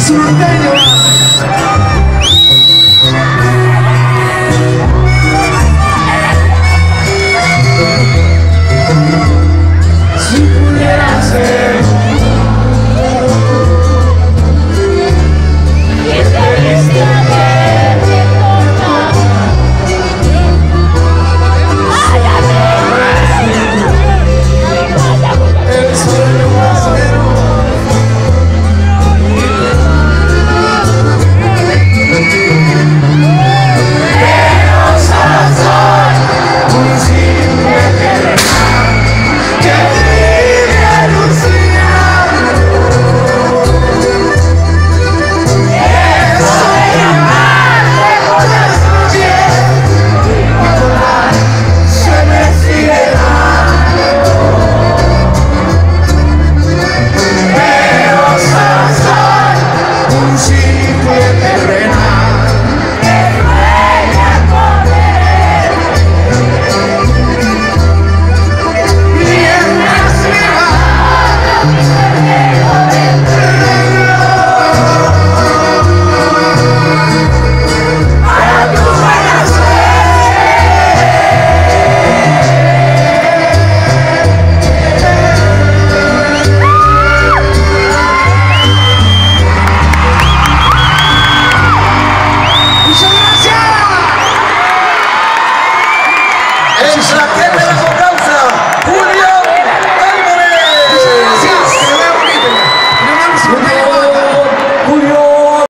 sorteio.